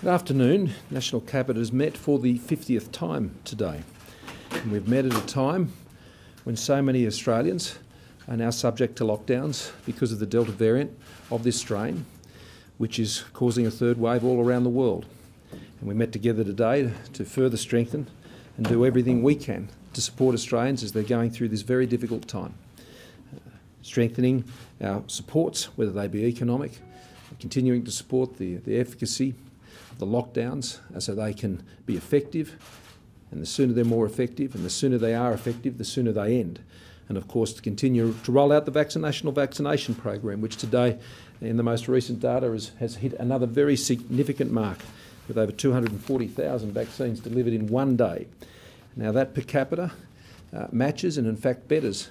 Good afternoon. National Cabinet has met for the 50th time today. And we've met at a time when so many Australians are now subject to lockdowns because of the Delta variant of this strain, which is causing a third wave all around the world. And we met together today to further strengthen and do everything we can to support Australians as they're going through this very difficult time. Strengthening our supports, whether they be economic, continuing to support the, the efficacy the lockdowns so they can be effective. And the sooner they're more effective and the sooner they are effective, the sooner they end. And of course, to continue to roll out the national vaccination program, which today, in the most recent data, has, has hit another very significant mark with over 240,000 vaccines delivered in one day. Now, that per capita uh, matches and, in fact, betters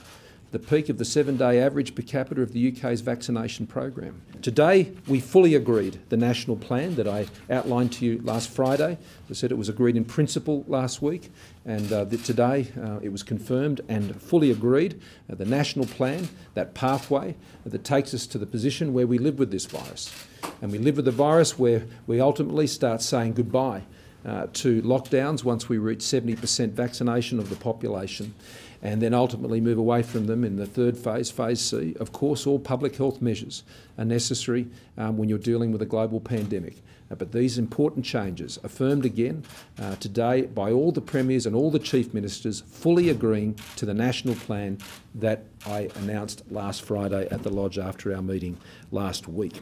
the peak of the seven day average per capita of the UK's vaccination program. Today, we fully agreed the national plan that I outlined to you last Friday. I said it was agreed in principle last week, and uh, that today uh, it was confirmed and fully agreed. Uh, the national plan, that pathway that takes us to the position where we live with this virus. And we live with the virus where we ultimately start saying goodbye uh, to lockdowns once we reach 70% vaccination of the population and then ultimately move away from them in the third phase, phase C. Of course, all public health measures are necessary um, when you're dealing with a global pandemic. Uh, but these important changes, affirmed again uh, today by all the premiers and all the chief ministers, fully agreeing to the national plan that I announced last Friday at the Lodge after our meeting last week.